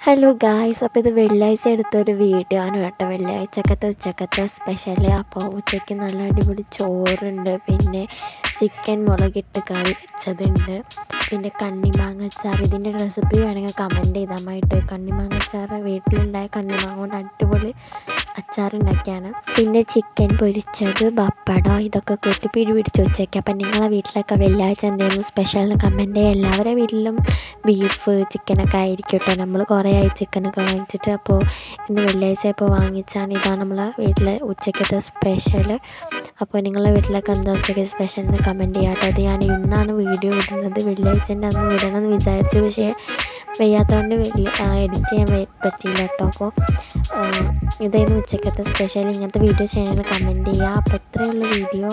Hello guys അപ്പോൾ ഇത് വെള്ളിയാഴ്ച എടുത്തൊരു വീഡിയോ ആണ് കേട്ടോ. വെള്ളിയാഴ്ചക്കത്തെ ഉച്ചക്കത്തെ സ്പെഷ്യൽ അപ്പോൾ ഉച്ചയ്ക്ക് നല്ല അടിപൊളി ചോറുണ്ട്. പിന്നെ ചിക്കൻ മുളകിട്ട് കറി വെച്ചതുണ്ട്. പിന്നെ കണ്ണിമാങ്ങച്ചാർ ഇതിന്റെ റെസിപ്പി വേണമെങ്കിൽ കമന്റ് ചെയ്താൽ മതിട്ടോ കണ്ണിമാങ്ങച്ചാർ വീട്ടിലുണ്ടായ കണ്ണിമാങ്ങ കൊണ്ട് അടിപൊളി അച്ചാറുണ്ടാക്കിയാണ്. പിന്നെ ചിക്കൻ പൊരിച്ചത് പപ്പടം ഇതൊക്കെ കൂട്ടി പിടി പിടിച്ച് ഉച്ചയ്ക്ക്. അപ്പം നിങ്ങളെ വീട്ടിലൊക്കെ വെള്ളിയാഴ്ച എന്തെങ്കിലും സ്പെഷ്യൽ കമന്റ് ചെയ്യുക എല്ലാവരുടെ വീട്ടിലും ബീഫ് ചിക്കനൊക്കെ ആയിരിക്കും കേട്ടോ. നമ്മൾ കുറേ ആയി ചിക്കനൊക്കെ വാങ്ങിച്ചിട്ട് അപ്പോൾ ഇന്ന് വെള്ളിയാഴ്ച ഇപ്പോൾ വാങ്ങിച്ചാണ്. ഇതാണ് നമ്മളെ വീട്ടിലെ ഉച്ചയ്ക്കത്തെ സ്പെഷ്യൽ അപ്പോൾ നിങ്ങളുടെ വീട്ടിലൊക്കെ എന്താ ഉച്ചയ്ക്ക് സ്പെഷ്യൽ എന്ന് കമന്റ് ചെയ്യാട്ടോ അത് ഞാൻ ഇന്നാണ് വീഡിയോ ഇടുന്നത്. വെള്ളിയാഴ്ചന്റെ അന്ന് വിടണമെന്ന് വിചാരിച്ചു. പക്ഷേ വയ്യാത്തതുകൊണ്ട് വലിയ എഡിറ്റ് ചെയ്യാൻ പറ്റിയില്ല കേട്ടോ അപ്പോൾ ഇതായിരുന്നു ഉച്ചക്കത്തെ സ്പെഷ്യൽ ഇങ്ങനത്തെ വീഡിയോ ചെയ്യണമെങ്കിൽ കമന്റ് ചെയ്യുക അപ്പോൾ ഇത്രയുള്ള വീഡിയോ